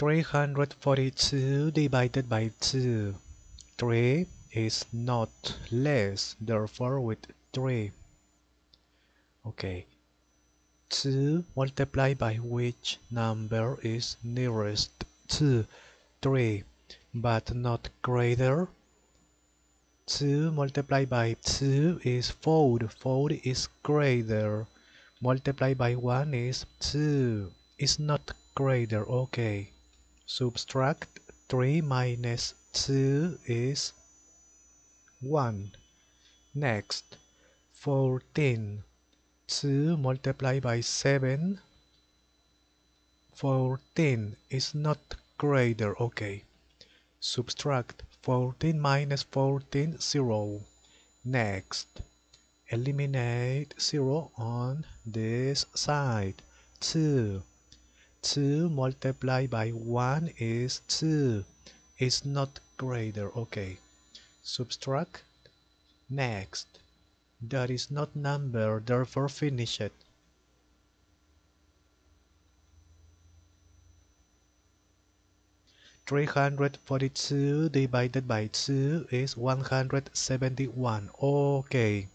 342 divided by 2. 3 is not less, therefore with 3. Okay. 2 multiplied by which number is nearest to 3 but not greater 2 multiplied by 2 is 4 4 is greater multiplied by 1 is 2 is not greater okay subtract 3 minus 2 is 1 next 14 2 multiplied by 7 14 is not greater okay. Subtract 14 minus 14 0 next eliminate 0 on this side. 2 2 multiplied by 1 is 2 is not greater. Okay. Subtract. Next. That is not number therefore finish it. 342 divided by 2 is 171. Okay.